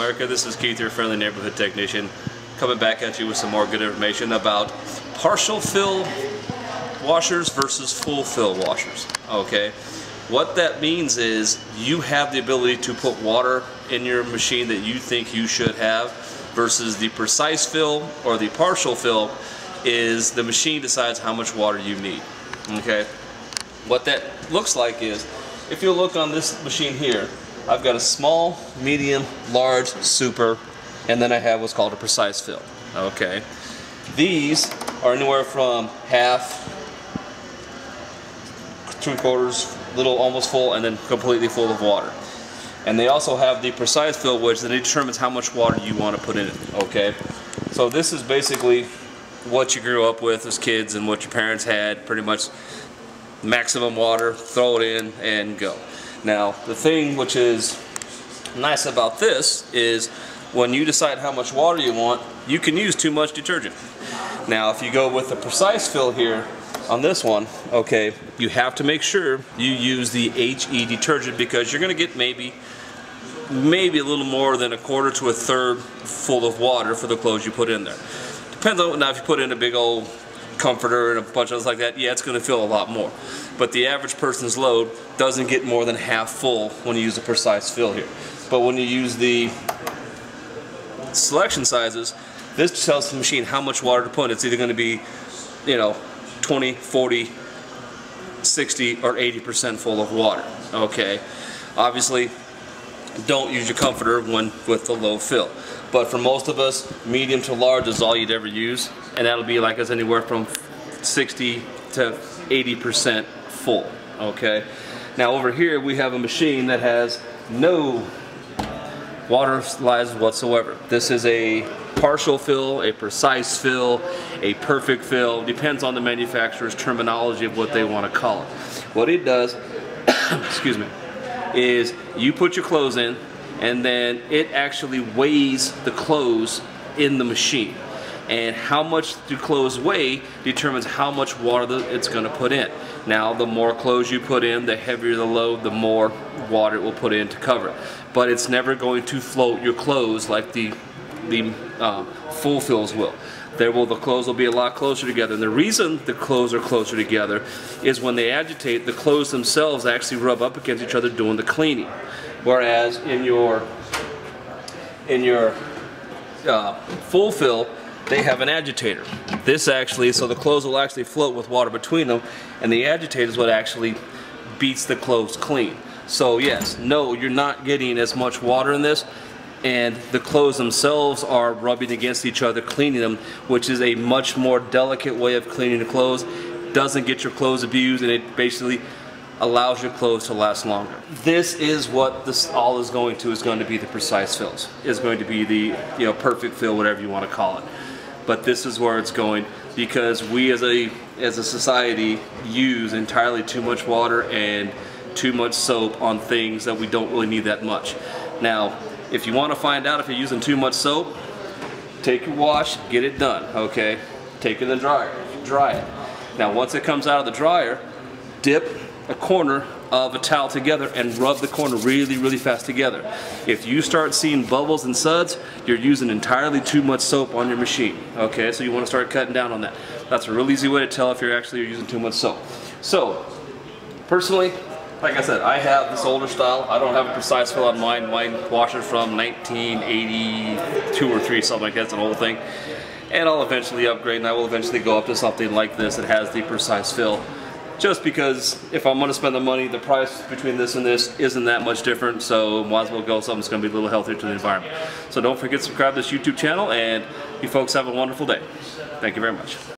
America. This is Keith, your friendly neighborhood technician, coming back at you with some more good information about partial fill washers versus full fill washers. Okay, what that means is you have the ability to put water in your machine that you think you should have versus the precise fill or the partial fill is the machine decides how much water you need. Okay, what that looks like is if you look on this machine here, I've got a small, medium, large, super, and then I have what's called a precise fill. Okay. These are anywhere from half, three quarters, little almost full, and then completely full of water. And they also have the precise fill, which then determines how much water you want to put in it. Okay. So this is basically what you grew up with as kids and what your parents had, pretty much maximum water, throw it in, and go. Now, the thing which is nice about this is when you decide how much water you want, you can use too much detergent. Now, if you go with the precise fill here on this one, okay, you have to make sure you use the HE detergent because you're going to get maybe maybe a little more than a quarter to a third full of water for the clothes you put in there. Depends on now if you put in a big old comforter and a bunch of those like that, yeah, it's going to fill a lot more. But the average person's load doesn't get more than half full when you use a precise fill here. But when you use the selection sizes, this tells the machine how much water to put in. It's either going to be, you know, 20, 40, 60, or 80% full of water. Okay. Obviously, don't use your comforter when with the low fill. But for most of us, medium to large is all you'd ever use, and that'll be like us anywhere from 60 to 80% full. Okay. Now over here we have a machine that has no water slides whatsoever. This is a partial fill, a precise fill, a perfect fill. Depends on the manufacturer's terminology of what they want to call it. What it does, excuse me, is you put your clothes in and then it actually weighs the clothes in the machine. And how much the clothes weigh determines how much water it's going to put in. Now, the more clothes you put in, the heavier the load, the more water it will put in to cover. But it's never going to float your clothes like the the uh, full fills will. There will the clothes will be a lot closer together. And the reason the clothes are closer together is when they agitate, the clothes themselves actually rub up against each other doing the cleaning. Whereas in your in your uh, full fill, they have an agitator. This actually, so the clothes will actually float with water between them, and the agitator is what actually beats the clothes clean. So yes, no, you're not getting as much water in this, and the clothes themselves are rubbing against each other, cleaning them, which is a much more delicate way of cleaning the clothes. Doesn't get your clothes abused, and it basically allows your clothes to last longer. This is what this all is going to, is going to be the precise fills. Is going to be the you know perfect fill, whatever you want to call it but this is where it's going because we as a as a society use entirely too much water and too much soap on things that we don't really need that much. Now, if you want to find out if you're using too much soap, take your wash, get it done, okay? Take it in the dryer, dry it. Now, once it comes out of the dryer, dip a corner of a towel together and rub the corner really, really fast together. If you start seeing bubbles and suds, you're using entirely too much soap on your machine. Okay, so you want to start cutting down on that. That's a real easy way to tell if you're actually using too much soap. So, personally, like I said, I have this older style. I don't have a precise fill on mine. Mine washer from 1982 or 3, something like that. It's an old thing. And I'll eventually upgrade and I will eventually go up to something like this that has the precise fill just because if I'm going to spend the money, the price between this and this isn't that much different, so might as well go something that's going to be a little healthier to the environment. So don't forget to subscribe to this YouTube channel, and you folks have a wonderful day. Thank you very much.